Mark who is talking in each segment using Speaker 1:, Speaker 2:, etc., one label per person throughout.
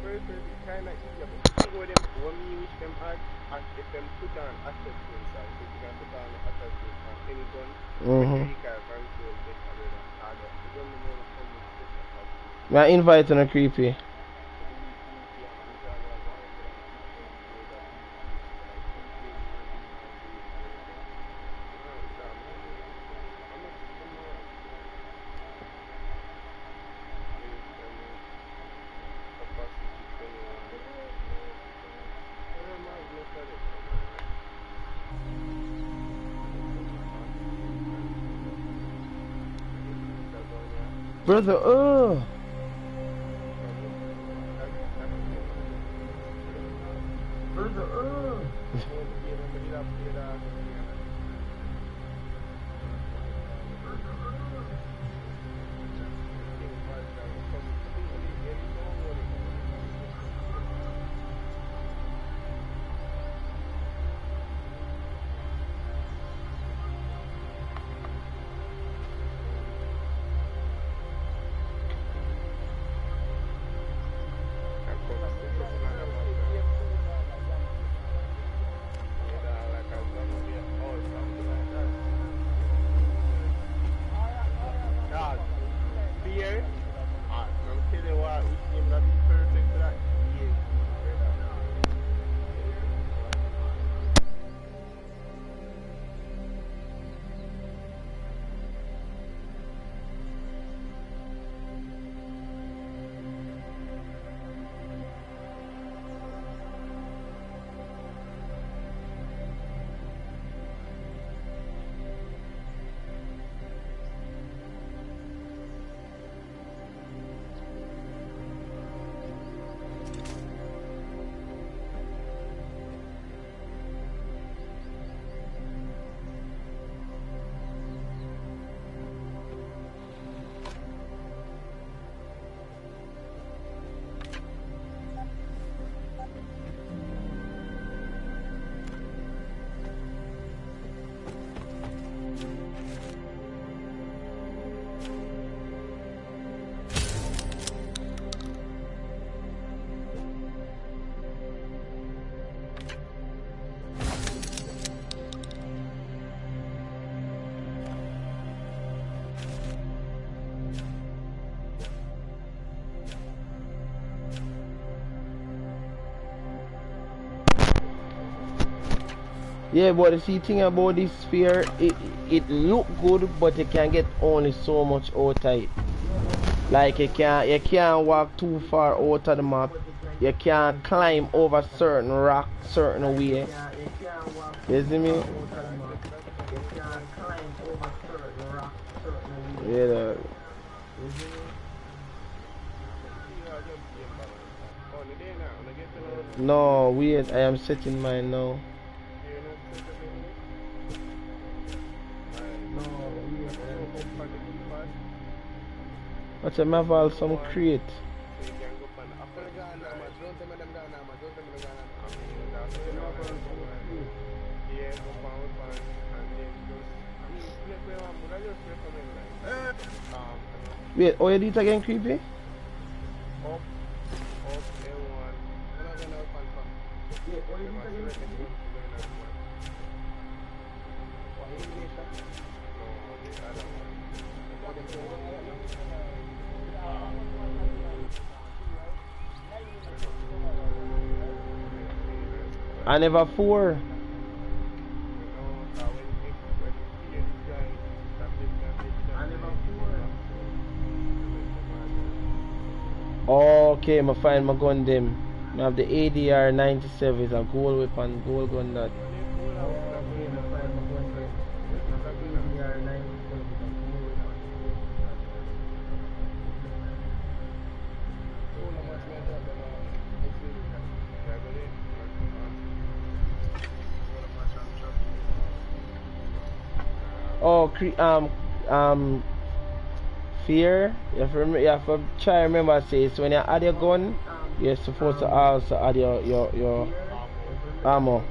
Speaker 1: first it kind of easier, but you know them, me use them hard, and if them put on assessments, so you can put on assessments on any gun,
Speaker 2: Mm-hmm.
Speaker 1: you can control it other than harder. The gun the more
Speaker 2: Brother, oh. Yeah, but the see thing about this sphere, it it look good, but you can get only so much out of it. Like you can't you can't walk too far out of the map. You can't climb over certain rock certain way. You see me? Yeah. No, weird. I am setting mine now. But I have some crate. Wait, oh you again, creepy?
Speaker 1: up, up, L1, I
Speaker 2: never four. Okay, I find my gun them. I have the ADR 97, it's a gold weapon, gold gun that. cre- um um fear. If you have to try remember say so when you add your gun, you're supposed to also add your your your armor.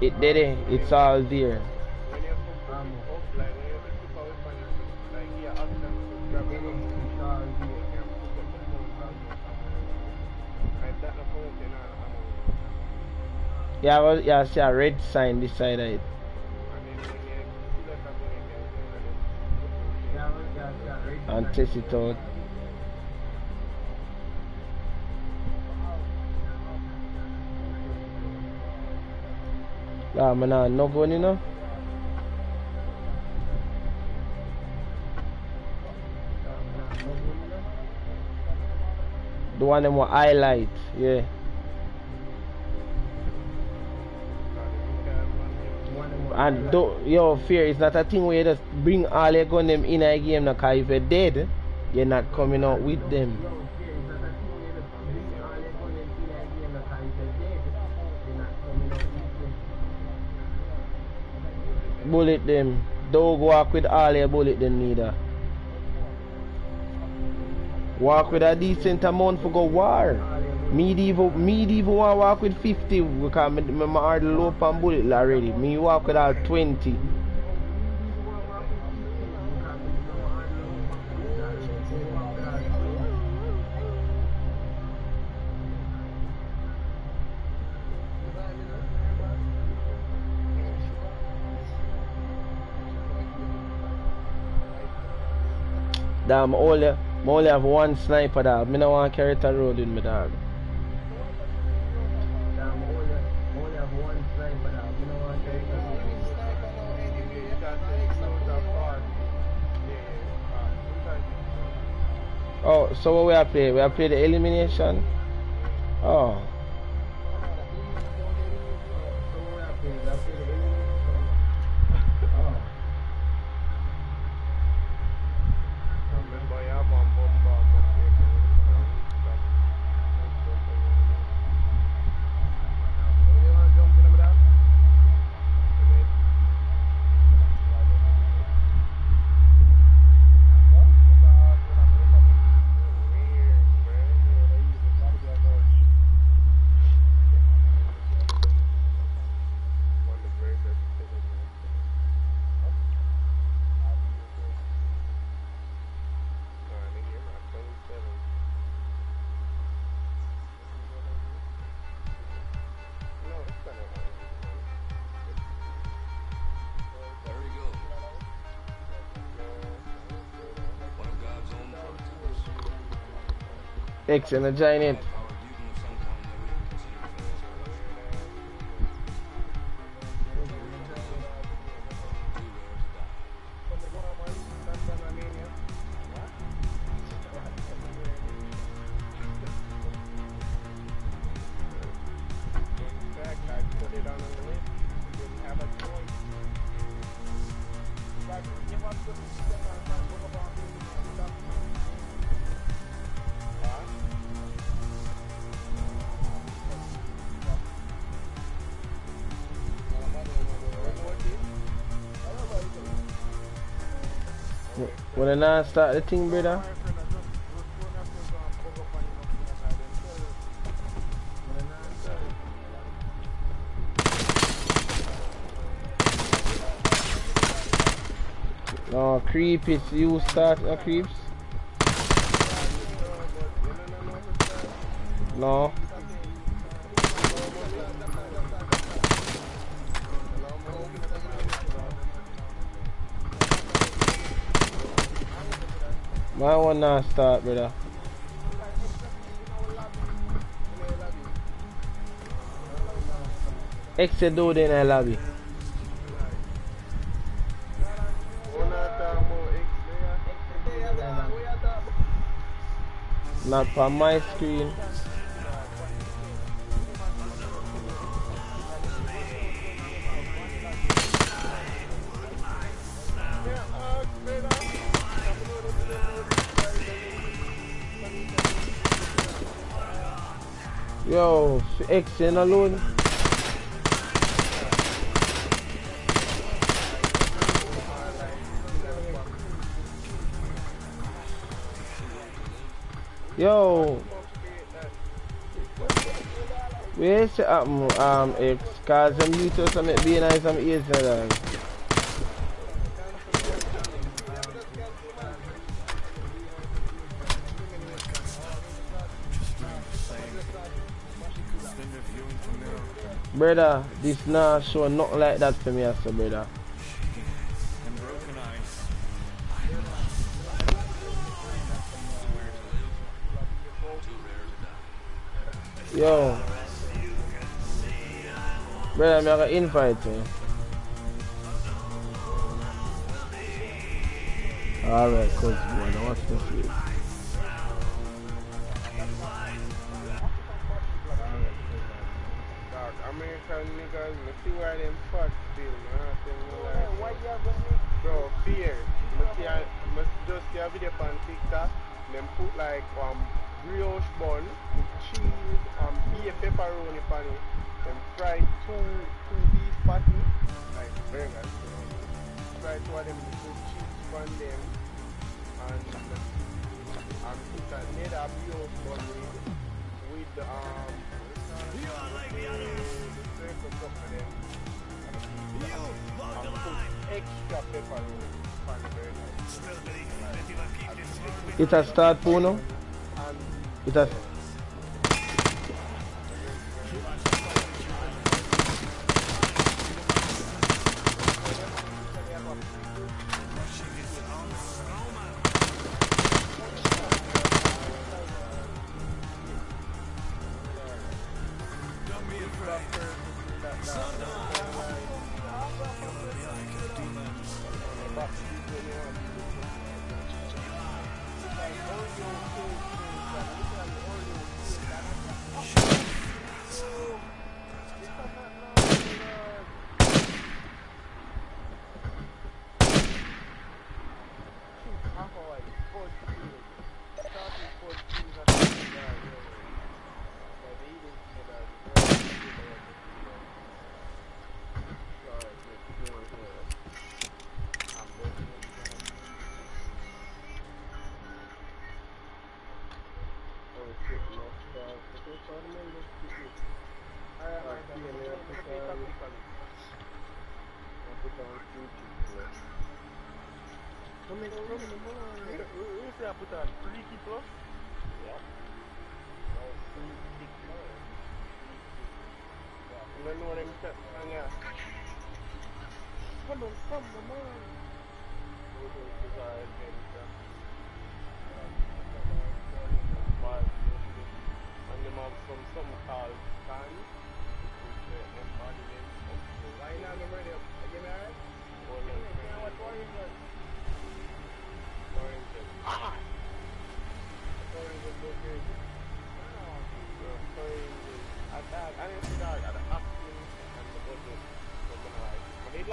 Speaker 2: It did it. It's all there.
Speaker 1: Yeah, well, yeah, see a red sign beside it. And test it out. Yeah, man, nah, no gun, you know. The one them will highlight, yeah. And do, yo, fear is not a thing where you just bring all your gun them in a game now, cause if you're dead, you're not coming out with them. Bullet them. Don't walk with all your bullet them neither. Walk with a decent amount for go war. Medieval, medieval I walk with 50 because my, my, my hard low on bullet already. Me walk with all 20. Damn, only, only have one sniper dog. Me no want carry it road with me dog. Oh, so what we are playing? We are playing the elimination? Oh. X and a giant. When I not start the thing, brother? No, creep is you start a creeps? No. Start, brother. Exit dude in the lobby. Not on my screen. In alone. Yo. Where's um um X? Cause some YouTube some be nice some ears Brother, this not show not like that for me, as a brother. Yo. Brother, I'm gonna invite you. Alright, cuz boy, now watch this shit.
Speaker 3: It
Speaker 1: has start Puno. It has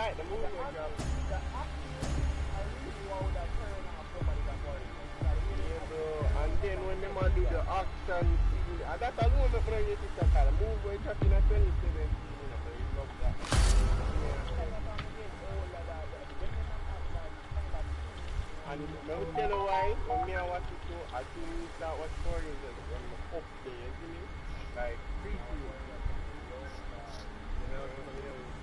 Speaker 3: that. Like, bro. And then when the and that me kind of move in a 2017, you know, you love that.
Speaker 2: Like that, that
Speaker 3: And me tell you when me watch it too, I think start watch stories up there, you? Like. You know, you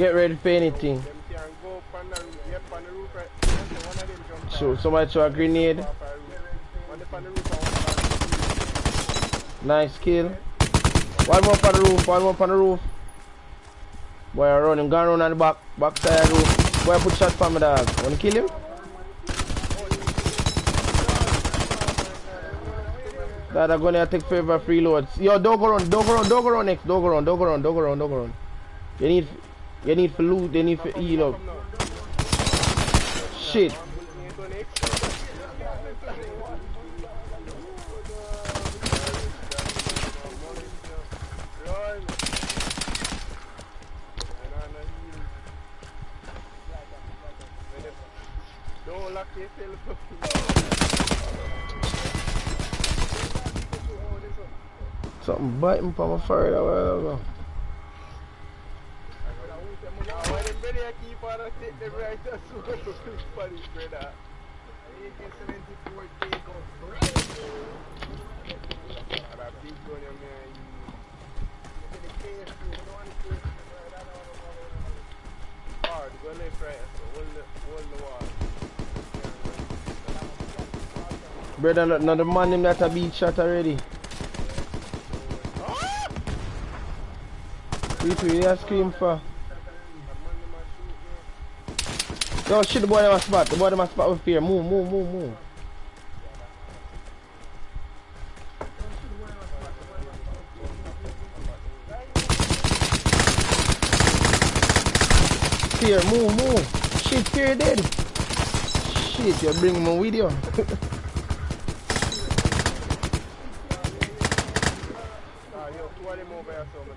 Speaker 2: get
Speaker 1: ready for anything.
Speaker 3: So
Speaker 1: somebody throw a grenade. Nice kill. One more on the roof, one more on the roof. Boy, I run him, go around on the back, back side roof. Boy, put shot for me, dog. Wanna kill him? Dad, I'm gonna take favor free loads. Yo, don't go run, don't go run, don't go run next, don't go run, don't go run, don't go run, don't go run. You need, you need for loot, you need for up. Shit.
Speaker 2: Something biting from my fur a while ago.
Speaker 1: Now, why them and take them right as well to this brother?
Speaker 4: AK-74 take out.
Speaker 1: And a big gun you may use.
Speaker 4: Look at the KSU. You don't want the KSU. right? I don't know.
Speaker 1: Hard, go left right, so hold the, hold the wall.
Speaker 2: Brother, not, not the man him that a beat shot already. What you hear scream for? Yo, shit, the boy in my spot. The boy in my spot with fear. Move, move, move, move. Fear, move, move. Shit, fear dead. Shit, you bring him with you.
Speaker 1: Ah, yo, two of them over here somewhere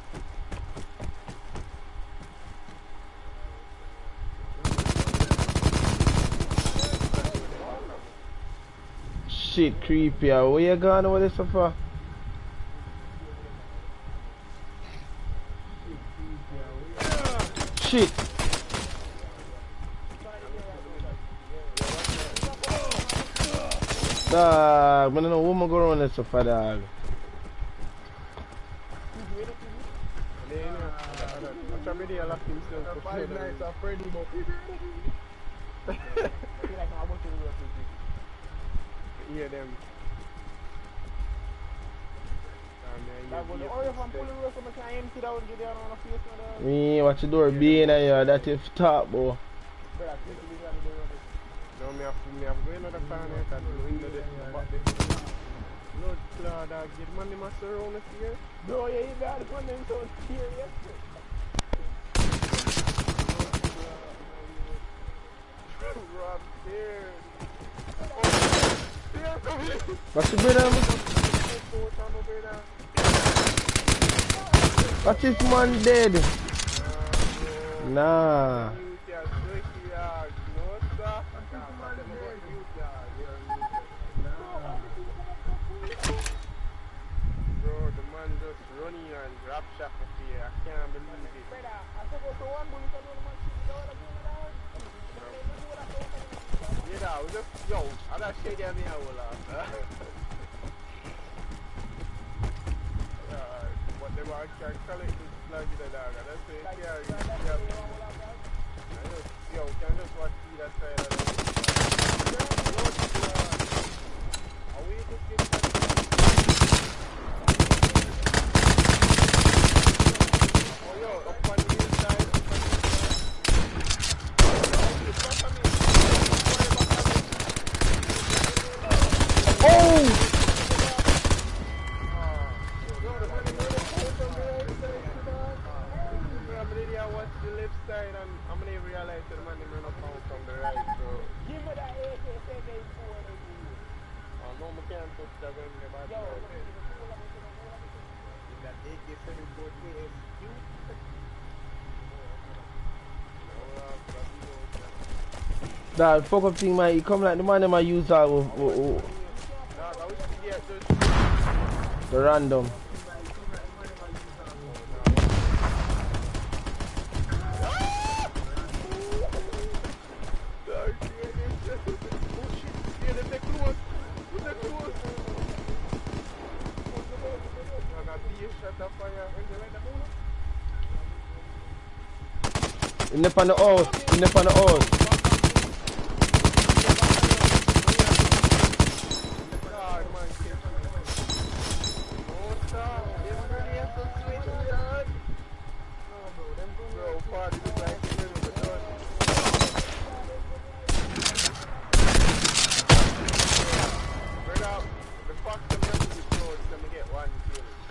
Speaker 1: Shit,
Speaker 2: creepy. ah. Where you going over this so far? Shit. Dog, man, I know woman go around this so far, dog.
Speaker 1: Then, uh, I'm trying to lock himself
Speaker 4: Uh,
Speaker 1: for
Speaker 4: Five
Speaker 1: sure.
Speaker 4: nights of Freddy, but-
Speaker 1: Hear them. Damn, yeah,
Speaker 4: Like,
Speaker 1: you
Speaker 4: when the
Speaker 1: hear
Speaker 4: oil from
Speaker 1: footsteps.
Speaker 4: pulling rough, I'm gonna empty that one, get down on the face, man, dog.
Speaker 2: Me, watch the door being in here, that is top, boy.
Speaker 4: Brother, please, please, let me do it.
Speaker 1: No, me have to, me have to go another corner because the window there, back there. Lord Claude, dog, get money must around us here.
Speaker 4: Bro, yeah, you got it, one them so
Speaker 1: here. Here, come here. Fourth on over there.
Speaker 2: What's this man dead? Nah.
Speaker 1: Running and grab shot me here. I can't believe it.
Speaker 4: Dog,
Speaker 1: we just, yo, I got shit down here, hold on. Yeah, what they want can in the dog, and that's it, yeah, yeah, yeah. I can just watch we Oh, yo, up on the inside, up on the inside. Back on me.
Speaker 2: Oh!
Speaker 4: Give me that AK-74
Speaker 1: That AK-74 KSU.
Speaker 2: That fuck up thing, man. He come like the man them I use that with, with, with the random. In the on the house. In the on the house.
Speaker 1: Now that map, them there feel about in a Ghana.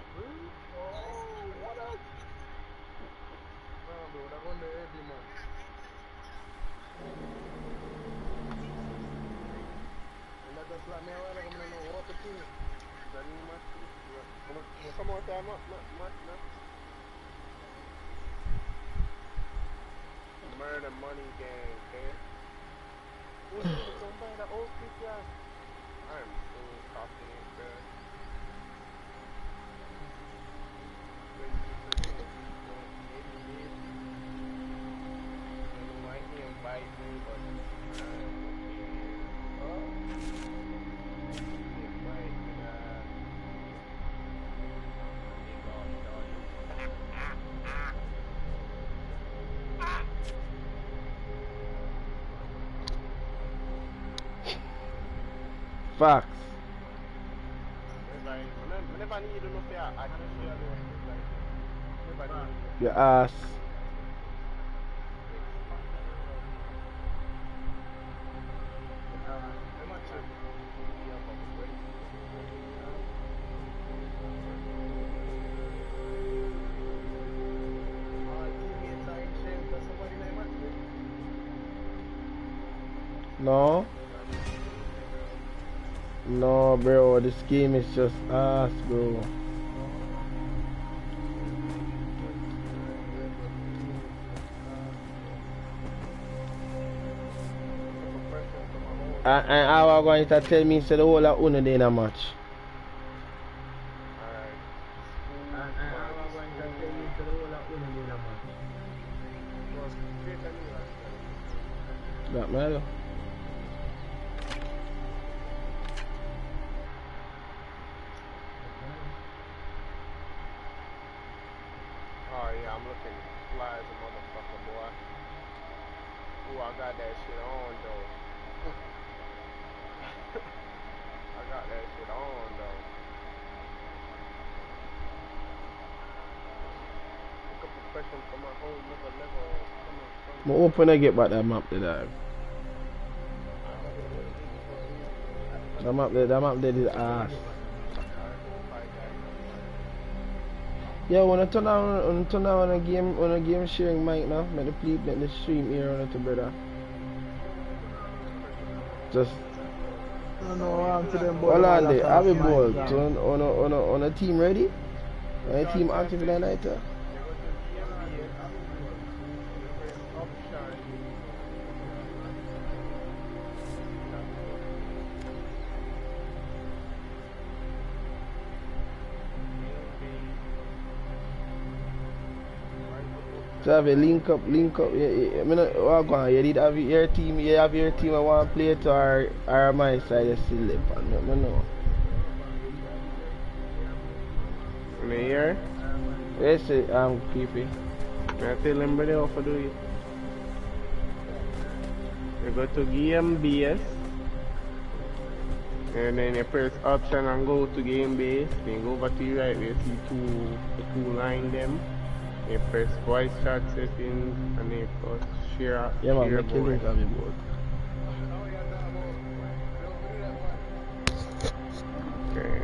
Speaker 4: Oh, what
Speaker 1: nah, bro, that one.
Speaker 4: And that just me, the
Speaker 1: come on, time up. Murder money gang, okay? Who's old? I'm
Speaker 2: Facts.
Speaker 1: Whenever I need enough, yeah, I can share the Whenever
Speaker 2: Your ass. Bro. This game is just ass, bro. And, how are going to tell me say the whole of Uno in a match?
Speaker 1: From
Speaker 2: I'm I get back that map there. That map there, that map there is ass. Yeah, when I turn on, when I turn on a game, on a game sharing mic now, make the please make the stream here on it, brother. Just
Speaker 4: I don't know what happened to them boys.
Speaker 2: hold on there, have a ball. So on, on, a, on, on a team ready? On a team active that night. Uh? So have a link up, link up. Yeah, yeah, I mean, what go on? You did have your team, you have your team. I want to play to our, our my side. You still live on. I know.
Speaker 1: Me here?
Speaker 2: Yes, I'm creepy.
Speaker 1: I tell them brother how to do it. You go to game base. And then you press option and go to game base. Then go over to the right where you see two two line them. You press voice chat settings and then you press share
Speaker 2: Yeah, man,
Speaker 1: share
Speaker 2: make your link
Speaker 1: board.
Speaker 2: of your board.
Speaker 1: Okay.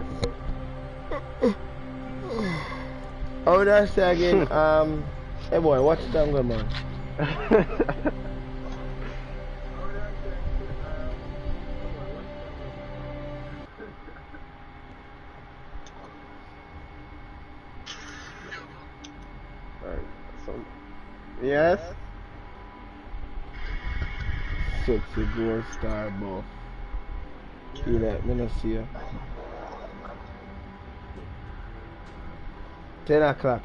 Speaker 2: How would I say again? um, hey boy, watch the time go, man.
Speaker 1: yes.
Speaker 2: Sexy gold star buff. See that? Me see you. Ten o'clock.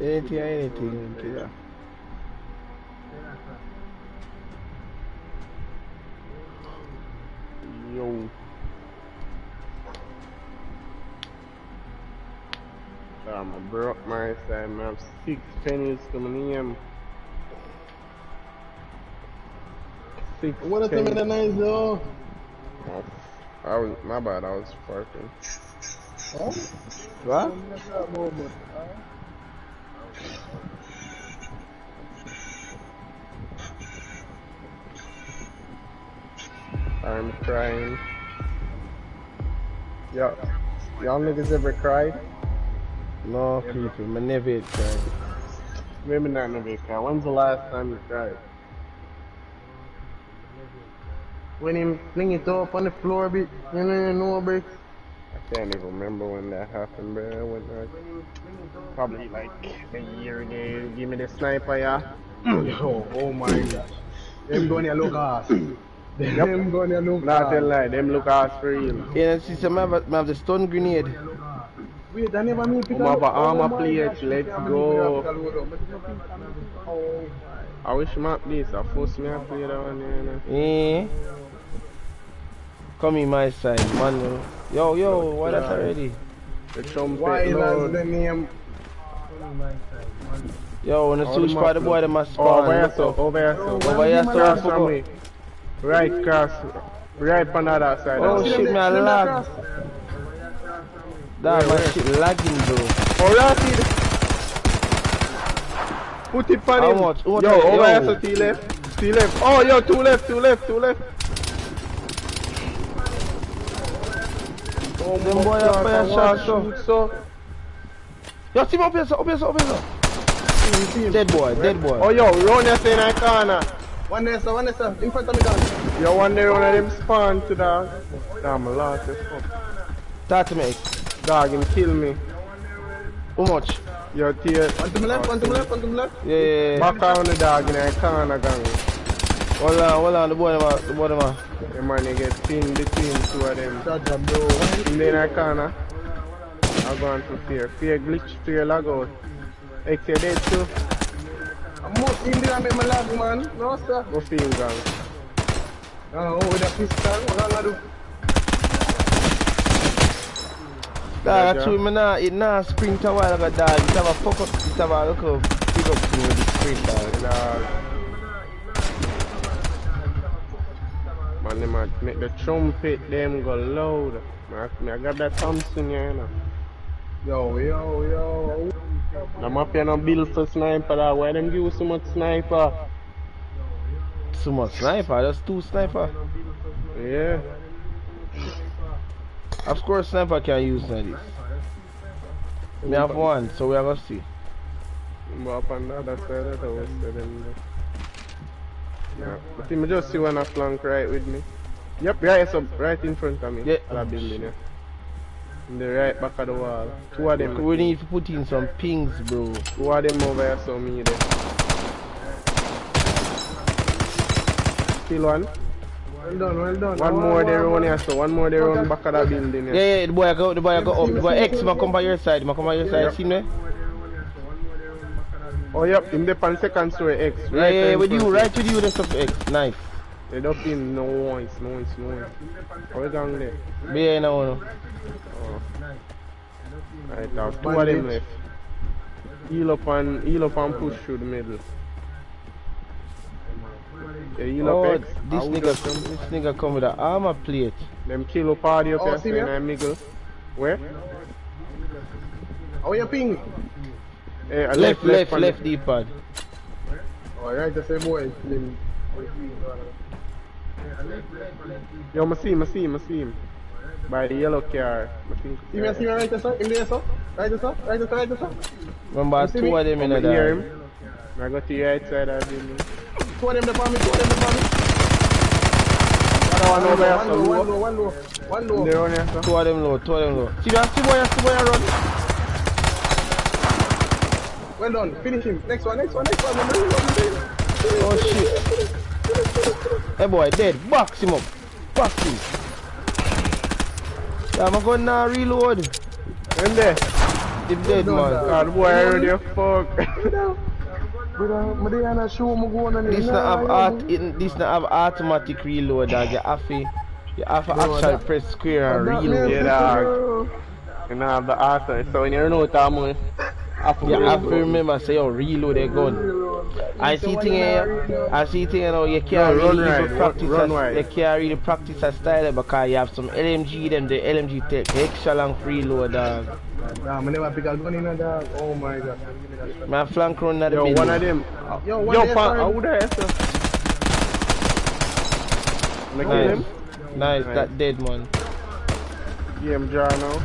Speaker 2: Anything, anything, anything. Yeah.
Speaker 1: Yo. I'm broke my side. I have six pennies to my name. Six
Speaker 4: What is the
Speaker 1: pennies.
Speaker 4: nice though?
Speaker 1: Oh, I was my bad. I was farting.
Speaker 4: Huh?
Speaker 1: What? I'm crying. Yo, y'all niggas ever cried?
Speaker 2: No, creepy. My never tried.
Speaker 1: Maybe not never cried. When's the last time you cried?
Speaker 4: When him fling it up on the floor bit, you know, you know, bricks.
Speaker 1: I can't even remember when that happened, bro. When I, probably like a year ago. Give me the sniper, yeah.
Speaker 4: oh, oh my gosh. Them going to look ass. Them going to look
Speaker 1: Not
Speaker 4: ass.
Speaker 1: tell lie, them look ass for real.
Speaker 2: Yeah, and sister, I have, a- I have the stun grenade.
Speaker 4: Wait, I never mean pick up-
Speaker 1: have a armor plate, let's go. I wish map this. I force me to play that one, you know.
Speaker 2: Eh? Come in my side, man. Yo, yo, why that already?
Speaker 1: The trumpet
Speaker 4: Why is
Speaker 1: loud.
Speaker 4: the name?
Speaker 2: Yo, when the
Speaker 1: All
Speaker 2: switch
Speaker 1: the
Speaker 2: for the boy, them a
Speaker 1: Oh,
Speaker 2: spawn.
Speaker 1: over here,
Speaker 2: Look
Speaker 1: so, over here, so.
Speaker 2: Over here, so,
Speaker 1: Cross from me. Right cross. Right on the other side.
Speaker 2: Oh,
Speaker 1: See
Speaker 2: shit,
Speaker 1: them
Speaker 2: me a
Speaker 1: there? See them there
Speaker 2: lag.
Speaker 1: Cross?
Speaker 2: That
Speaker 1: Where,
Speaker 2: my
Speaker 1: where?
Speaker 2: shit lagging, bro.
Speaker 1: Oh, rapid. Put it on
Speaker 2: How
Speaker 1: him.
Speaker 2: much? What
Speaker 1: Yo,
Speaker 2: the-
Speaker 1: over
Speaker 2: yo.
Speaker 1: here, so T left. T left. Oh, yo, two left, two left, two left. Oh,
Speaker 2: Them boy
Speaker 1: God,
Speaker 2: are fire
Speaker 1: I wanna
Speaker 2: shot, so.
Speaker 1: so.
Speaker 2: Yo, see me up here, sir, up here, sir, up here, sir. Dead boy, dead boy.
Speaker 1: Oh, yo, run us in that corner.
Speaker 4: One there, sir, one there, sir. In front of me, dog.
Speaker 1: Yo, one day one of them spawn to dog. Damn, I lost this fuck.
Speaker 2: Start to me.
Speaker 1: Dog, him kill me.
Speaker 2: How much?
Speaker 1: Yo, tear.
Speaker 4: To my left, to my left, to my left.
Speaker 2: Yeah, yeah, yeah.
Speaker 1: Back on the dog in that corner, gang.
Speaker 2: Hold on, hold on, the boy, a, the boy, a.
Speaker 1: The man, they get pinned between two of them.
Speaker 4: Shut up, bro.
Speaker 1: In the that corner. I'm going for fear. Fear glitch, fear lag out. You dead too?
Speaker 4: I'm more in there make my lag, man. No, sir.
Speaker 1: Go feel, gang.
Speaker 4: Uh, oh, with a pistol, what I do?
Speaker 2: Dog, I told me nah, it nah sprint a while ago, dog. It have a fuck up, it have a look up, pick up the sprint, dog.
Speaker 1: Dog. Man, they might make the trumpet them go loud. Man, I, me I got that Thompson here, you know.
Speaker 4: Yo, yo, yo.
Speaker 1: I'm up here no bill for sniper, dog. Why them give you so much sniper?
Speaker 2: So much sniper, that's two sniper.
Speaker 1: Yeah.
Speaker 2: Of course, sniper can use this. Me have one, so we are gonna see.
Speaker 1: But up on the other side of the house. Yeah. But me just see one a flank right with me. Yep, right so right in front of me.
Speaker 2: Yeah.
Speaker 1: That building, yeah. In the right back of the wall. Two of them.
Speaker 2: We need to put in some pings, bro.
Speaker 1: Two of them over here, so me there. Still one.
Speaker 4: Well done, well done.
Speaker 1: One more there on here, so one more there on back of that building.
Speaker 2: Yeah,
Speaker 1: Yeah.
Speaker 2: yeah, the boy go, the boy go up. The boy X, ma come by your side, ma come by your side. See me?
Speaker 1: Oh yep, in the pan second story X.
Speaker 2: Yeah,
Speaker 1: Right
Speaker 2: yeah, yeah,
Speaker 1: in
Speaker 2: with you, right with you, the stuff X. Nice.
Speaker 1: They don't feel noise, noise, noise. How we going there?
Speaker 2: Be here now, no.
Speaker 1: Oh. Right now, two of them left. Heal up and heal up and push through the middle. Yeah, heal
Speaker 2: Oh,
Speaker 1: up X.
Speaker 2: this nigga,
Speaker 1: just-
Speaker 2: this nigga come with an armor plate.
Speaker 1: Them kill up party up
Speaker 4: Oh,
Speaker 1: here,
Speaker 4: see
Speaker 1: so
Speaker 4: me?
Speaker 1: in. Where?
Speaker 4: How you ping?
Speaker 1: Eh, uh,
Speaker 2: Left, left,
Speaker 1: on
Speaker 2: left,
Speaker 1: the-
Speaker 2: D-pad.
Speaker 4: Oh, right, to say boy.
Speaker 1: Yo, I see him, I see him, I see him. By the yellow car. I think.
Speaker 4: See me, see me right there, sir? In there, sir? Right there, sir? Right there, sir? Right there, sir?
Speaker 2: Remember, two of them in
Speaker 1: I
Speaker 2: the
Speaker 1: hear him. I got to the right side of the building.
Speaker 4: Two of them there for me, two of them there for me.
Speaker 1: One over here,
Speaker 4: One
Speaker 1: so
Speaker 4: low, one
Speaker 1: low.
Speaker 4: low, one low. One low.
Speaker 1: They're on here, so.
Speaker 2: Two of them low, two of them low. See that, see boy, see boy, run.
Speaker 4: Well done. Finish him. Next one, next one, next one.
Speaker 2: Oh shit. Hey boy, dead. Box him up. Box him. Yeah, I'm going now uh, reload.
Speaker 1: In there.
Speaker 2: Him dead,
Speaker 4: done,
Speaker 2: man.
Speaker 4: Uh,
Speaker 1: God, boy, I heard you fuck.
Speaker 2: This not have art, it, this not have automatic reload, dog. You have to, you have to
Speaker 4: No,
Speaker 2: actually
Speaker 4: that-
Speaker 2: press square and reload.
Speaker 1: Yeah, dog. You know, have the arsenal. Eh? So when you run out of money, I
Speaker 2: You have to remember, say, yo, reload a gun. I see thing here, I see thing you know, you can't
Speaker 1: No,
Speaker 2: really
Speaker 1: right,
Speaker 2: practice,
Speaker 1: run
Speaker 2: a,
Speaker 1: right.
Speaker 2: you can't really practice a style eh, because you have some LMG, them the LMG take extra long reload, dog.
Speaker 4: Nah, I never pick a gun in a dog. Oh my god.
Speaker 2: My flank run at the
Speaker 1: Yo, one of them.
Speaker 4: Yo, one
Speaker 1: Yo,
Speaker 4: there,
Speaker 1: pa,
Speaker 4: sorry.
Speaker 1: how would I answer? Make
Speaker 2: Nice,
Speaker 1: him?
Speaker 2: nice,
Speaker 1: Nice.
Speaker 2: that dead man.
Speaker 1: Game jar now.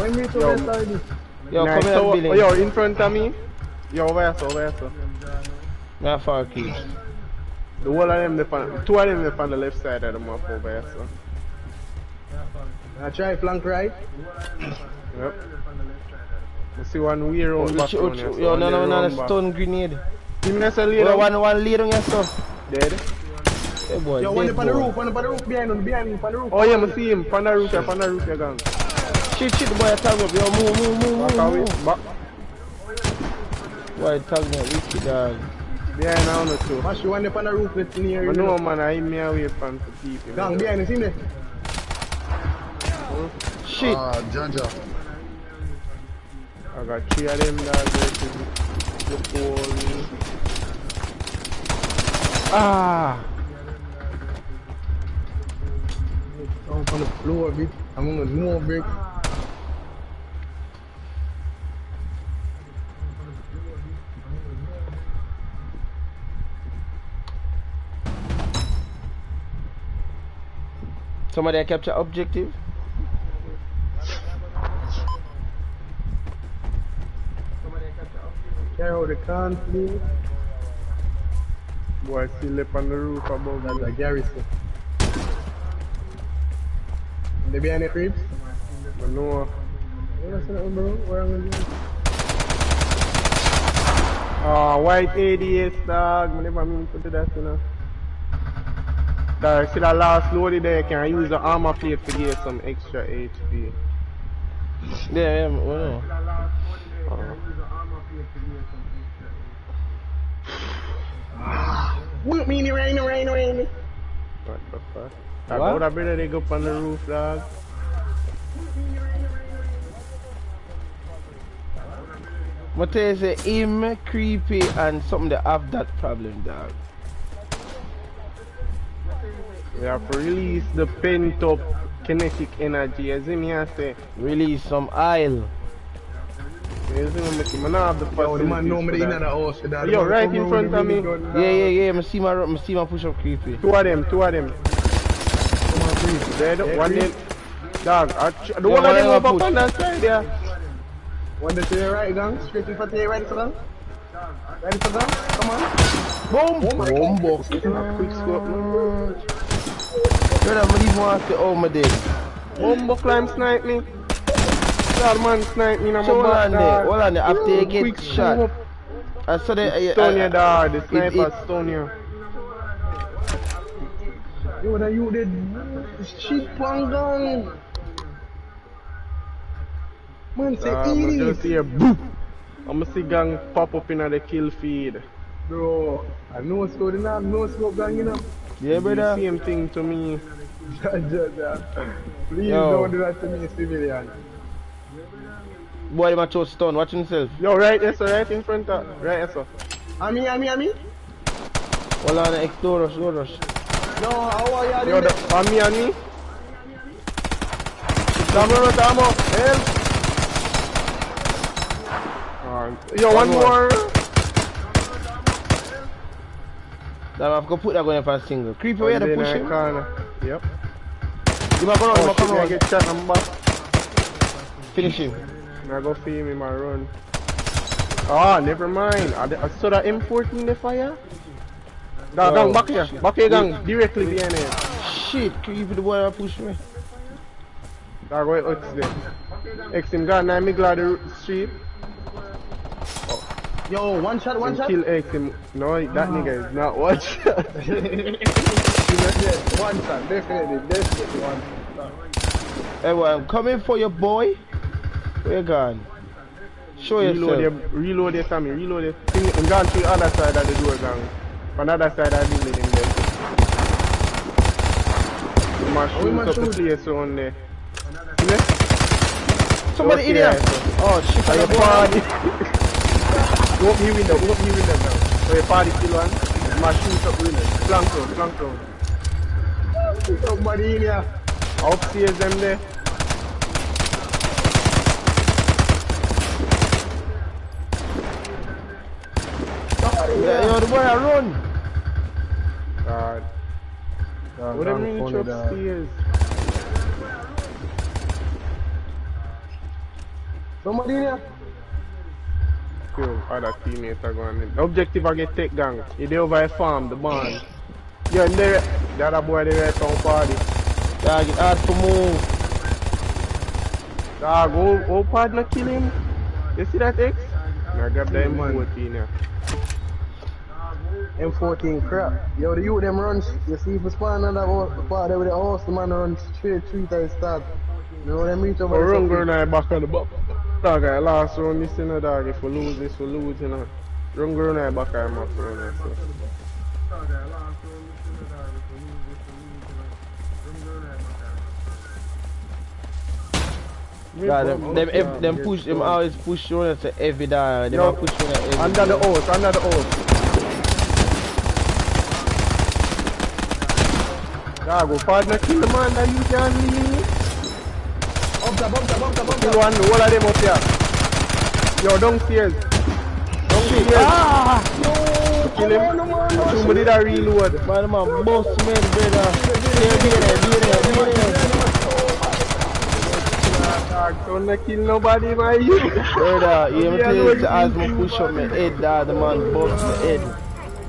Speaker 4: When me to
Speaker 1: Yo.
Speaker 4: the side.
Speaker 2: Yo,
Speaker 1: nice.
Speaker 2: come here,
Speaker 1: so,
Speaker 2: building.
Speaker 1: yo, in front of me. Yo, over here, so, over here, so.
Speaker 2: My far keys.
Speaker 1: The whole of them, they on, two of them, they on the left side of the map over here, so.
Speaker 4: I try flank right.
Speaker 1: Yep. You see one weird round back
Speaker 2: Which,
Speaker 1: here,
Speaker 2: yo,
Speaker 1: one
Speaker 2: no,
Speaker 1: there
Speaker 2: no, no, no, stone grenade.
Speaker 1: Give me that leader.
Speaker 2: Yo, one, one lead on your stuff.
Speaker 1: Dead.
Speaker 2: Hey, boy,
Speaker 4: Yo, one up on the roof, one up on the roof, behind him, behind him, on the roof.
Speaker 1: Oh, yeah, I see him. On the roof, on the roof, yeah, gang.
Speaker 2: Shit, shit, boy, tag up. Yo, move, move, move,
Speaker 1: Back away.
Speaker 2: move, move.
Speaker 1: Back.
Speaker 2: Boy, tag me, wicked dog.
Speaker 1: Behind now, no too.
Speaker 4: Mash, you one up on the roof, let's near
Speaker 1: I
Speaker 4: you.
Speaker 1: know, man, I me away from the people.
Speaker 4: Gang, behind him, see me?
Speaker 2: Shit.
Speaker 5: Ah, Janja.
Speaker 1: I got three of them that versus the whole.
Speaker 2: Ah.
Speaker 4: Down on the floor, bitch. I'm gonna move, bitch.
Speaker 2: Somebody capture objective.
Speaker 4: Carry out the can, please.
Speaker 1: Boy, still up on the roof above
Speaker 4: That's
Speaker 1: me.
Speaker 4: a garrison. They behind the cribs?
Speaker 1: I no.
Speaker 4: You know something, bro? Where am I'm gonna do?
Speaker 1: Ah, white ADS dog. I never mean to do that, you know. Dog, see that last loaded there, can I use the armor plate to get some extra HP?
Speaker 2: Yeah, yeah, well, no.
Speaker 4: Whoop me in the rain, the rain, the rain.
Speaker 1: What the fuck? Dog,
Speaker 2: What?
Speaker 1: how that brother they go up on the roof, dog?
Speaker 2: But tell you, him creepy and something that have that problem, dog.
Speaker 1: We have to release the pent up kinetic energy, as in here say.
Speaker 2: Release some oil.
Speaker 1: As in, make him not have the
Speaker 4: Yo, the man know me
Speaker 1: facilities
Speaker 4: in the house. the.
Speaker 1: Yo, right in front of me.
Speaker 2: Yeah, yeah, yeah. I see my, I see my push up creepy.
Speaker 1: Two of them, two of them.
Speaker 4: Come on, please.
Speaker 1: Dead,
Speaker 4: Yeah,
Speaker 1: one
Speaker 4: please.
Speaker 1: dead. Dog, the
Speaker 2: Yeah,
Speaker 1: one of them
Speaker 2: whatever
Speaker 1: over
Speaker 2: push.
Speaker 1: on that side, yeah.
Speaker 4: One to your right, gang. Straight in front of you, right for gang. Ready for gang? Come on.
Speaker 2: Boom!
Speaker 4: Oh my
Speaker 2: Boom,
Speaker 4: God.
Speaker 2: box.
Speaker 1: Quick scope, man.
Speaker 2: Brother, I don't even want to oh my day.
Speaker 1: Bumbo climb snipe me. That man snipe me in my
Speaker 2: So hold
Speaker 1: back,
Speaker 2: on there, hold on there. After you get shot. I saw the.
Speaker 1: Stone you, dog. The sniper
Speaker 2: it-
Speaker 1: stone you.
Speaker 4: Yo, that you did shit one gang. Man, say
Speaker 1: Uh, I'm
Speaker 4: eat
Speaker 1: just
Speaker 4: it.
Speaker 1: hear boop. I'm gonna see gang pop up in the kill feed.
Speaker 4: Bro, I know what's going on. No scope gang, you know.
Speaker 2: Yeah, brother.
Speaker 1: Same thing to me.
Speaker 4: Please
Speaker 2: Yo.
Speaker 4: don't do that to me, civilian.
Speaker 2: Boy, the macho stun. Watch himself.
Speaker 1: Yo, right there, sir, right in front of, right there, sir.
Speaker 4: Ami, Ami, Ami.
Speaker 2: Hold on, X door rush, door rush.
Speaker 4: No, how are you
Speaker 1: Yo,
Speaker 4: doing?
Speaker 1: the, on me, on me. Damo, damo, help. Yo, one,
Speaker 2: One more.
Speaker 1: more.
Speaker 2: Now I've got to put that gun for a single. Creepy, where you to push
Speaker 1: the
Speaker 2: him?
Speaker 1: corner. Yep.
Speaker 2: You might go around, you
Speaker 1: Oh,
Speaker 2: might
Speaker 1: shit,
Speaker 2: come
Speaker 1: I get shot and back.
Speaker 2: Finish him.
Speaker 1: I go feel me, my run. Ah, never mind. I, I saw that M14 the fire. Da,
Speaker 2: Oh,
Speaker 1: gang, back here.
Speaker 2: shit.
Speaker 1: Back here, gang. Directly behind here.
Speaker 2: Shit, creepy, the boy push me.
Speaker 1: Da, go X there. X him. Now me glad the street.
Speaker 4: Yo, one shot, one
Speaker 1: And
Speaker 4: shot.
Speaker 1: kill X him. No, that nigga is not watch.
Speaker 4: Yes, one shot, definitely, definitely one shot.
Speaker 2: Hey, boy, I'm coming for your boy. Where gone? Show
Speaker 1: reload
Speaker 2: yourself.
Speaker 1: your, reload your Tommy, reload your thing. I'm gone to the other side of the door, gang. On the other side of the building there. We must
Speaker 4: Oh,
Speaker 1: shoot
Speaker 4: must
Speaker 1: up the place on there. There?
Speaker 2: Somebody in here. Oh shit!
Speaker 1: Are you party? open your window, open your window now. So you party kill one. My shoot up window. Flank road, flank road. Somebody in here. Upstairs them there.
Speaker 2: Yeah, yo, the boy I run.
Speaker 1: God.
Speaker 4: God,
Speaker 1: What them
Speaker 4: damn
Speaker 1: reach upstairs?
Speaker 4: Somebody in here.
Speaker 1: Yo, other teammates are going in. Objective I get take gang. You there over a farm, the barn. Yeah, and there, the other boy there at town party.
Speaker 2: Dog, it hard to move.
Speaker 1: Dog, oh, oh partner kill him. You see that X? Now grab the
Speaker 4: man.
Speaker 1: M14 yeah.
Speaker 4: M14 crap. Yo, the you them runs. You see if you spawn on that wa- part there with the horse, the man runs straight through to the start. You know them reach
Speaker 1: Oh,
Speaker 4: over
Speaker 1: run
Speaker 4: the
Speaker 1: girl now back on the back. Dog, I last round this you know, dog. If we lose this, we lose, you know. Run girl now back on my phone, you know, so.
Speaker 2: God, them, them, ev- them push, them always push you on to every door. Them
Speaker 1: Yo,
Speaker 2: a push you on every
Speaker 1: Under the
Speaker 2: door.
Speaker 1: house, under the house. Dog, go partner kill the man that you can leave.
Speaker 4: Up the bump the bump the bump
Speaker 1: Kill one, whole of them up here. Yo, downstairs. Downstairs.
Speaker 2: Ah! No!
Speaker 1: Kill him. Somebody that reload.
Speaker 2: Man, man, boss man, brother. There, there, there, there, there.
Speaker 1: Don't kill nobody, my you.
Speaker 2: Brother, you
Speaker 1: no,
Speaker 2: me as me push up my head, the man bust my head.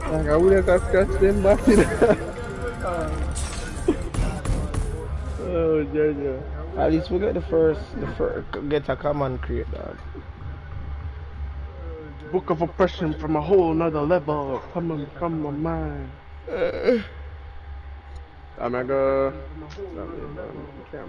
Speaker 1: Dog, I wouldn't have scratched them back in Oh, Jojo.
Speaker 2: At least we get the first, the first, get a common crate, dog.
Speaker 1: Book of oppression from a whole nother level coming from my uh, mind. I'm gonna go. Yeah,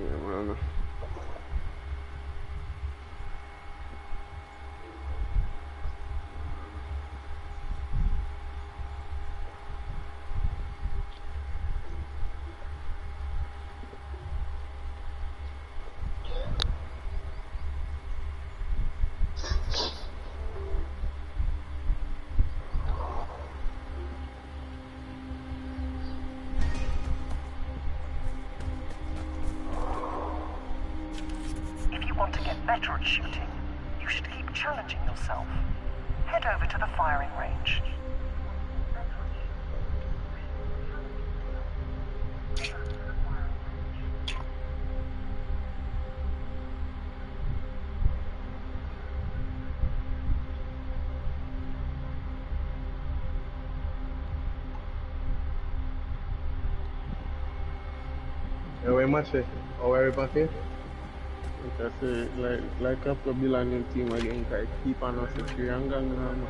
Speaker 1: man.
Speaker 5: If
Speaker 4: Yo, eh? where much it? Oh, where?
Speaker 1: Like I say, like, like after Bill and them team again, like keep on us the three and gang man.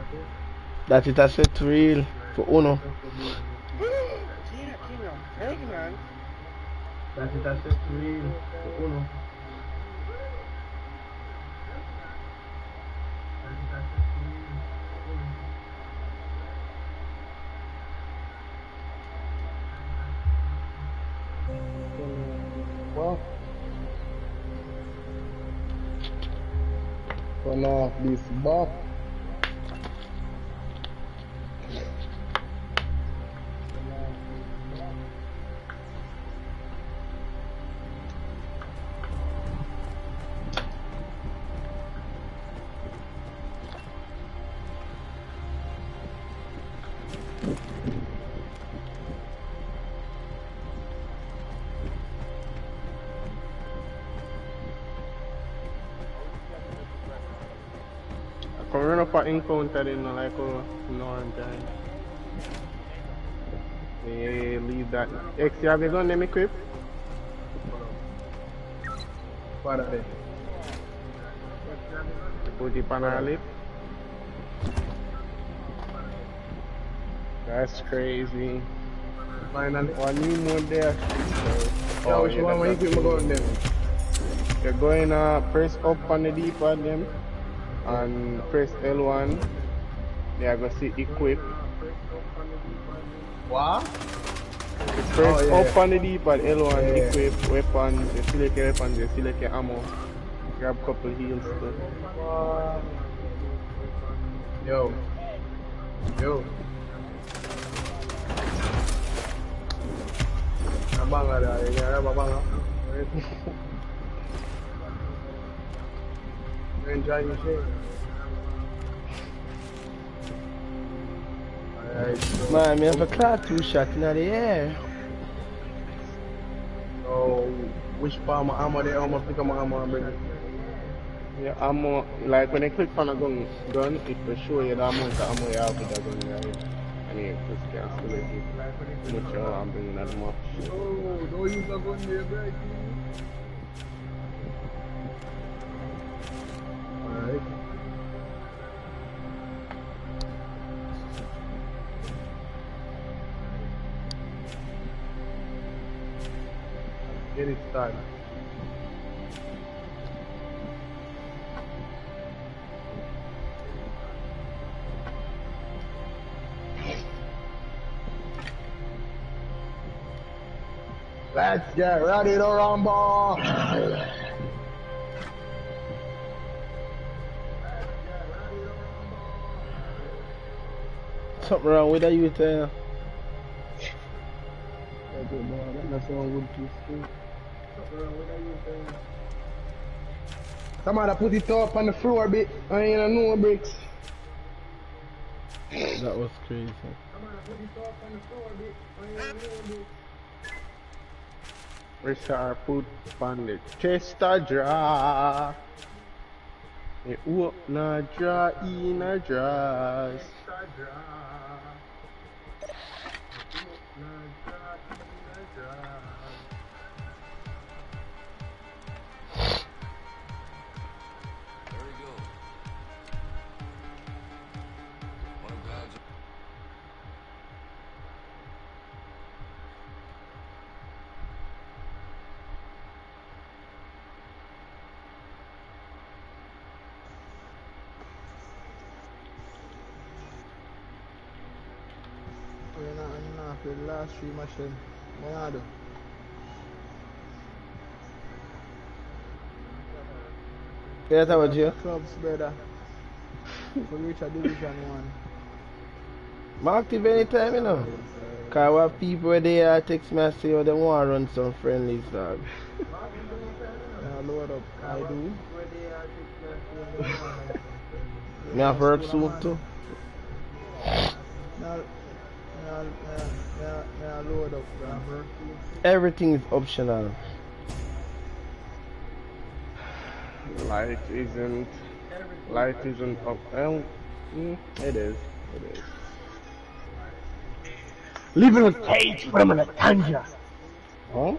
Speaker 2: That it has set real for Uno. That it has set real for Uno.
Speaker 4: This buff.
Speaker 1: I come run up an encounter in uh, like oh. Yeah, leave that. X, you have your gun them equipped?
Speaker 4: What are they?
Speaker 1: Put it on our lip. That's crazy.
Speaker 4: Finally.
Speaker 1: One new mode there.
Speaker 4: Yo, which one when you keep me going then?
Speaker 1: You're going uh press up on the D-pad them and press L1. They are gonna see equip.
Speaker 4: What?
Speaker 1: You press
Speaker 4: Oh, yeah,
Speaker 1: up
Speaker 4: yeah.
Speaker 1: on the D-pad L1
Speaker 4: Yeah, yeah.
Speaker 1: equip weapon. You select your weapon. You select your ammo. Grab couple heals. Too.
Speaker 4: Yo. Yo. Abang ada, ya abang abang. Enjoy your shit. Alright,
Speaker 2: Man, me have a clap two shot in the air.
Speaker 4: so which part of my ammo they almost pick up my ammo and bring it.
Speaker 1: Your ammo, like when you click on a gun, gun it will show you the amount of ammo you have with the gun right? And you just can select it. How much you want bringing that much.
Speaker 4: Oh, don't use a gun there, bro. Alright. Get it started. Let's get ready to rumble!
Speaker 2: Something wrong with that youth there.
Speaker 4: Somebody put it up on the floor bit. I ain't no bricks.
Speaker 2: That was crazy.
Speaker 1: Richard put on the chest a draw. It walk na draw in a draws.
Speaker 6: There
Speaker 4: enough for the last three. What I do?
Speaker 2: Yeah, that was you.
Speaker 4: Clubs, brother. We reach a division one.
Speaker 2: Mark it anytime, you know. Cause we have people where they uh, text me and say, oh, they want to run some friendlies, dog.
Speaker 4: Yeah, load up. I do.
Speaker 2: Me have work soon too.
Speaker 4: Now,
Speaker 2: Everything is optional.
Speaker 1: Life isn't. Life isn't up. Well, mm, it is. It is.
Speaker 4: Living with Cage from a tanja.
Speaker 1: Huh?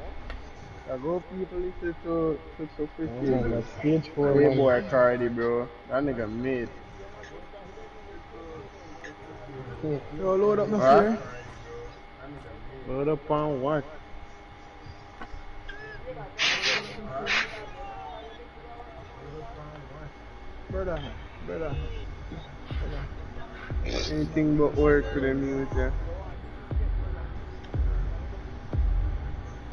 Speaker 1: I go people listen to to to Christian.
Speaker 4: Stage four.
Speaker 1: Way boy Cardi, bro. That nigga mid.
Speaker 4: Yo, load up my fear.
Speaker 1: Load up on what?
Speaker 4: Brother, brother.
Speaker 1: Anything but work for the music.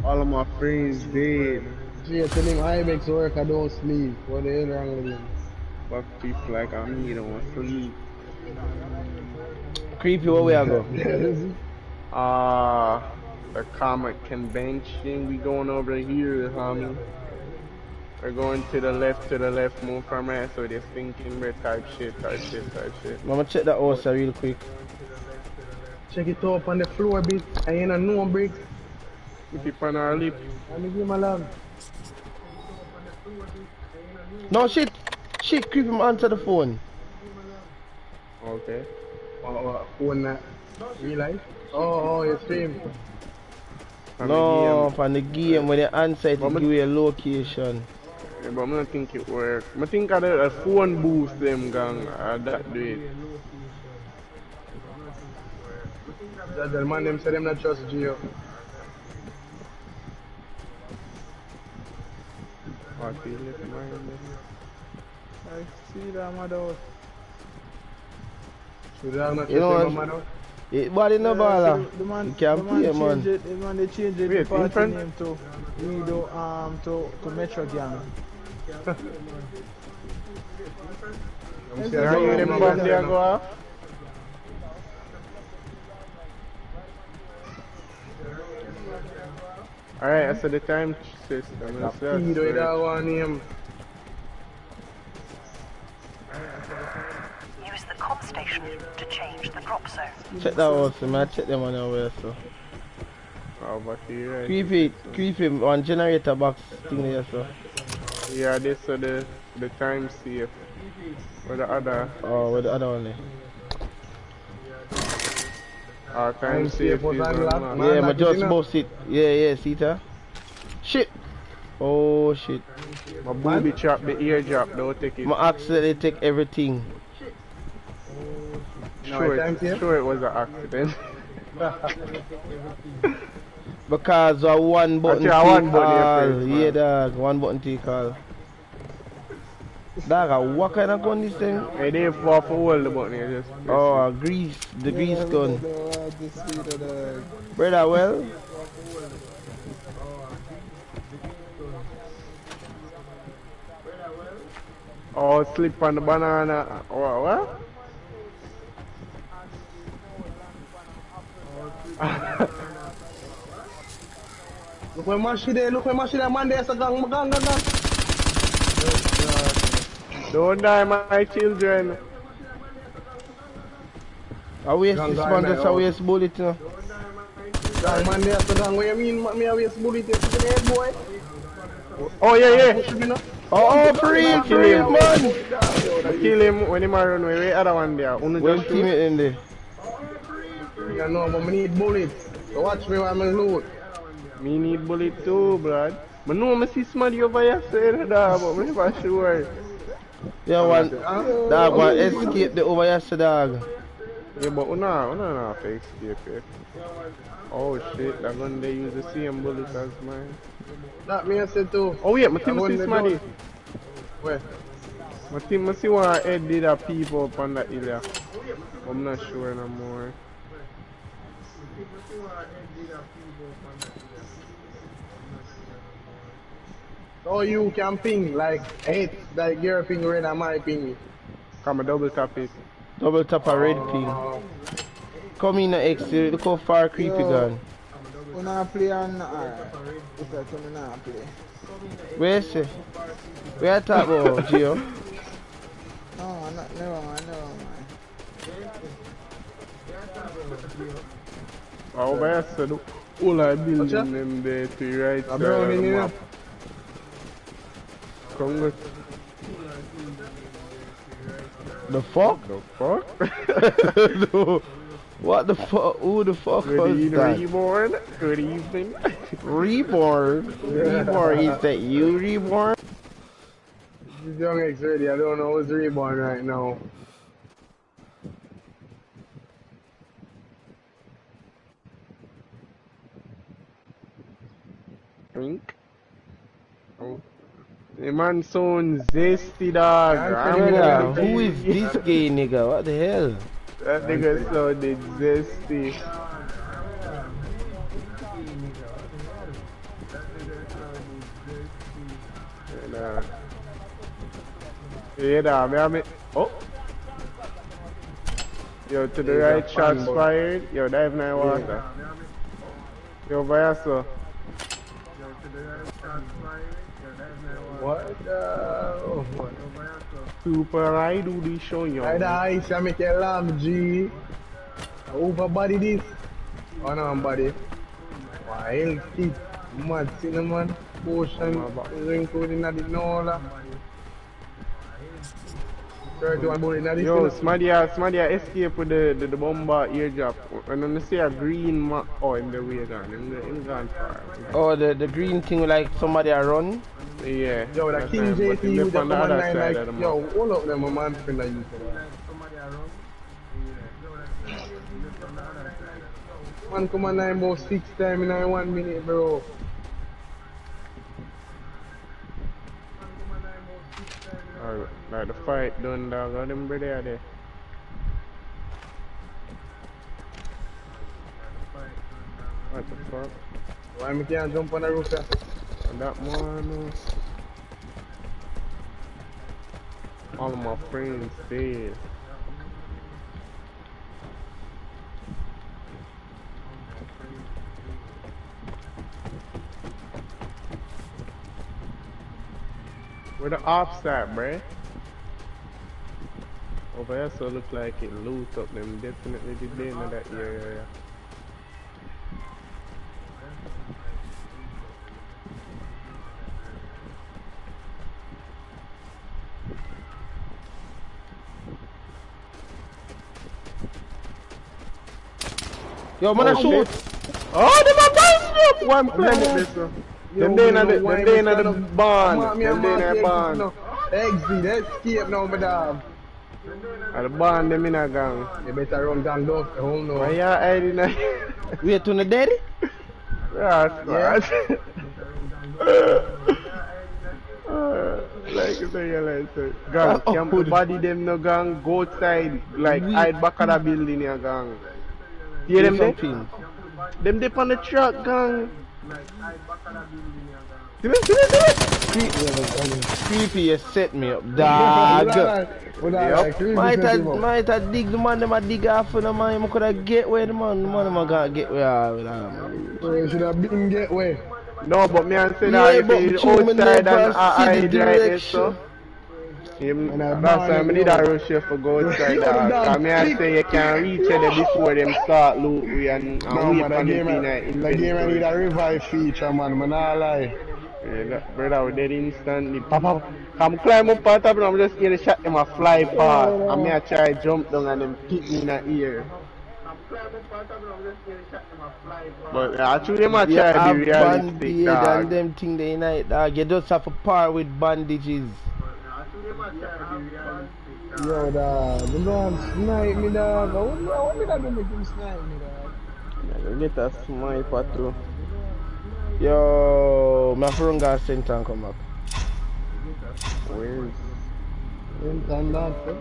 Speaker 1: All of my friends dead.
Speaker 4: Jay, tell him Ibex work, I don't sleep. What the hell wrong with him?
Speaker 1: Fuck people like I'm me don't sleep.
Speaker 2: Creepy, where we are go?
Speaker 1: Uh the comic convention we going over here, homie. We're going to the left, to the left, move from right, so they're thinking red type shit, type shit, type shit.
Speaker 2: I'ma check that house uh, real quick.
Speaker 4: Check it up on the floor bit. I ain't a no bricks.
Speaker 1: Keep it on our lip.
Speaker 4: Let me give him a lamb.
Speaker 2: No shit! Shit, creepy, him answer the phone.
Speaker 1: Okay.
Speaker 4: Oh, oh, phone that. Real life? Oh, oh, you stream.
Speaker 1: On
Speaker 2: no,
Speaker 1: the game.
Speaker 2: on the game when you answer it,
Speaker 1: But
Speaker 2: it
Speaker 1: me-
Speaker 2: give you a location.
Speaker 1: Yeah, but I don't think it work. I think I the phone boost them gang, uh, that do it.
Speaker 4: That the man them say them not trust Gio.
Speaker 1: What feel it, man?
Speaker 6: I see that mother.
Speaker 1: Should I not
Speaker 2: You know
Speaker 1: tell
Speaker 2: what?
Speaker 1: my man out?
Speaker 2: It body no baller.
Speaker 6: The man,
Speaker 2: You can
Speaker 6: the man
Speaker 2: play, man.
Speaker 6: change It, the man they change it
Speaker 1: Wait,
Speaker 6: the party
Speaker 1: infant?
Speaker 6: name to Guido um to to Metro Gang.
Speaker 1: You hear them bomb there go off? Alright, I said the time system. Let's just-
Speaker 4: Speed with that one name.
Speaker 5: Use the com station to change the drop zone.
Speaker 2: Check that out, so man. Check them on over so.
Speaker 1: Oh, but you right.
Speaker 2: Creepy, creepy on generator box thing there so.
Speaker 1: Yeah, this is the the time safe. For the other,
Speaker 2: Oh, with the other one there.
Speaker 1: Ah, our time
Speaker 4: Time
Speaker 1: safe
Speaker 4: safe was
Speaker 1: is
Speaker 4: unlocked,
Speaker 1: unlocked.
Speaker 4: man.
Speaker 2: Yeah, my
Speaker 4: like it,
Speaker 2: just
Speaker 4: you know?
Speaker 2: bust it. Yeah, yeah, see that? Shit. Oh shit.
Speaker 1: My booby chop, the ear drop, don't take it.
Speaker 2: My accidentally take everything.
Speaker 1: Sure,
Speaker 4: time
Speaker 1: it, sure it was an accident.
Speaker 2: Because of one button
Speaker 1: Actually,
Speaker 2: take
Speaker 1: one button you
Speaker 2: all.
Speaker 1: press.
Speaker 2: Yeah, dog. One button take all. Dog, uh, what kind of gun this thing?
Speaker 1: Hey, they fall for hold the button, you just
Speaker 2: Oh, uh, grease. The grease gun.
Speaker 6: The speed of the
Speaker 2: Brother, well.
Speaker 1: Oh, slip on the banana. What? what?
Speaker 4: Look where Mashi there, look where Mashi there, man there's a gang, gang, gang, gang.
Speaker 1: Don't die, my children.
Speaker 2: I waste
Speaker 4: Gang,
Speaker 2: this
Speaker 4: gang,
Speaker 2: man
Speaker 4: man,
Speaker 2: just a
Speaker 4: oh.
Speaker 2: waste bullet, you know.
Speaker 4: Gang, man there's a gang, what you mean, me a waste bullet here, put in the head, boy.
Speaker 1: Oh, yeah, yeah.
Speaker 4: Push me, no?
Speaker 2: Oh, oh, for real, for
Speaker 1: Kill
Speaker 2: real,
Speaker 1: him.
Speaker 2: man.
Speaker 1: Kill him when he run away. Wait, other one there. Uno
Speaker 2: Well,
Speaker 1: just
Speaker 2: team in there.
Speaker 4: You know, but me need bullets. So watch me while I'm load.
Speaker 1: Me need bullet too, blood. But no, me see somebody over here saying that, but me never sure.
Speaker 2: Yeah, one.
Speaker 4: Huh?
Speaker 2: Dog, one escape the over yesterday, dog.
Speaker 1: Yeah, but una, una not fake escape it. Oh shit, that gun they use the same bullet as mine.
Speaker 4: That me I said too.
Speaker 1: Oh yeah, my
Speaker 4: I
Speaker 1: team
Speaker 4: won
Speaker 1: see
Speaker 4: the
Speaker 1: somebody.
Speaker 4: Where?
Speaker 1: My team, I see one head did a people up on that hill. I'm not sure no more.
Speaker 4: So you can ping like eight, like your ping red and my ping.
Speaker 1: Come a double tap it.
Speaker 2: Double tap a red ping.
Speaker 4: Oh,
Speaker 2: Come in the X, look how far creepy
Speaker 6: Yo.
Speaker 2: gone.
Speaker 6: When I play on alright. If I come in and play.
Speaker 2: Where is it? Where I talk about, Gio?
Speaker 6: No, not never mind, never mind.
Speaker 1: Oh, but I said, all I building
Speaker 4: What's that?
Speaker 1: them there to the right
Speaker 4: a
Speaker 1: side
Speaker 4: brown
Speaker 1: of
Speaker 4: in
Speaker 1: the
Speaker 4: here.
Speaker 1: Map. Come with
Speaker 2: The fuck?
Speaker 1: the fuck?
Speaker 2: no. What the fuck? Who the fuck
Speaker 1: Good
Speaker 2: was
Speaker 1: evening,
Speaker 2: that?
Speaker 1: reborn. Good evening.
Speaker 2: Reborn? Reborn? Is that you, Reborn?
Speaker 4: This young X ready. I don't know who's reborn right now.
Speaker 1: Drink. Oh. The man sounds zesty, dog. I'm gonna
Speaker 2: who is
Speaker 1: tell
Speaker 2: this gay nigga? What the hell?
Speaker 1: That nigga sounded zesty. And, uh, yeah, nah, me, I mean, oh. Yo, to the
Speaker 4: He's
Speaker 1: right, shots
Speaker 4: fanboy.
Speaker 1: fired. Yo, dive nine water. Yo, Vayaso.
Speaker 4: What? Uh,
Speaker 1: Super I do this show, yo.
Speaker 4: I die, I make a lamb G. Over body this. Oh no, body. Wild teeth. Mad cinnamon. Potion. Wrinkle in the nola.
Speaker 1: Yo,
Speaker 4: this.
Speaker 1: Smadia, Smadia escape with the, the, the bomber eardrop. When I see a green ma oh, in the way down, in the, in gone far.
Speaker 2: Oh, the, the green thing like somebody a run?
Speaker 1: Yeah.
Speaker 4: Yo, the
Speaker 1: that's
Speaker 4: King JT with the
Speaker 1: on the
Speaker 4: command
Speaker 1: other
Speaker 4: line
Speaker 1: side of the
Speaker 4: like,
Speaker 1: map.
Speaker 4: yo, hold up them, my man friend like you. Man come on nine about six time in one minute, bro.
Speaker 1: Or like the fight done dog, all them brother are there. What the fuck?
Speaker 7: Why me can't jump on the roof there?
Speaker 1: And that man, uh, all of my friends dead. Where the ops at, bruh? Over here, so look like it loot up them. Definitely did they in that area.
Speaker 2: Yo, man, I
Speaker 1: Oh,
Speaker 2: shoot.
Speaker 1: Oh, them are buying up! One planet. Them day in the, them day in the
Speaker 7: Come on,
Speaker 1: barn.
Speaker 7: me
Speaker 1: Them
Speaker 7: and
Speaker 1: day in
Speaker 7: Mark
Speaker 1: the barn.
Speaker 7: no. Exit, escape now, my dog.
Speaker 1: At the barn, them in a gang.
Speaker 7: You better run down those, the whole no.
Speaker 1: Why you hiding there?
Speaker 2: Wait to the daddy?
Speaker 1: Yeah, squad. Uh, like you say, you like say. Gang,
Speaker 2: Oh,
Speaker 1: camp
Speaker 2: good.
Speaker 1: the body them no gang, go outside, like
Speaker 2: We-
Speaker 1: hide back of the building, yeah, gang. Hear them there? Them dip on the truck, gang. See them, see them, see them?
Speaker 2: Creepy, you set me up, dog.
Speaker 1: Yup.
Speaker 2: Might have, might have dig the man, them a dig off for the man, you could have get where the man, the man, a got get where, with that, man.
Speaker 7: You should have been get way.
Speaker 1: No, but me and say
Speaker 2: Yeah,
Speaker 1: that if
Speaker 2: you
Speaker 1: outside and I
Speaker 2: see the
Speaker 1: hide right there,
Speaker 2: direction.
Speaker 1: so. Him,
Speaker 7: And I
Speaker 1: why
Speaker 7: ban
Speaker 1: I
Speaker 7: now.
Speaker 1: a rush here for go outside
Speaker 7: Yo,
Speaker 1: dog.
Speaker 7: dog,
Speaker 1: Cause me I say you can reach there before them start loot we and, and
Speaker 7: No,
Speaker 1: wait
Speaker 7: man, the game,
Speaker 1: in
Speaker 7: the game I need a revive feature, man, man, I lie.
Speaker 1: Yeah, brother we dead instantly. Papa, come climb up on top and I'm just here to shot them a fly past. And me I try jump down and them kick me in the ear. But uh, actually them a try to
Speaker 2: have
Speaker 1: be realistic
Speaker 2: bandage and them thing they night, dog. You just have a par with bandages.
Speaker 7: Yo, dog, the man snipe me, dog. I wonder what me that do make him snipe me, dog.
Speaker 1: Yeah, Get a sniper too.
Speaker 2: Yo, my friend got center and come back.
Speaker 1: Where's
Speaker 7: Ain't done that, eh?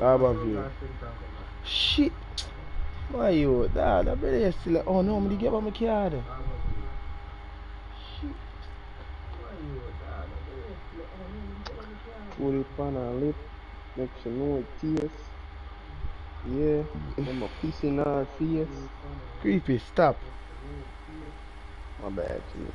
Speaker 2: Harbour View. Shit. Why you? Dad, I better you still. Oh no, I'm gonna get on my car. there.
Speaker 1: Put it on her lip, make she know it tears. Yeah, them a piece in her face.
Speaker 2: Creepy, stop.
Speaker 1: My bad, too.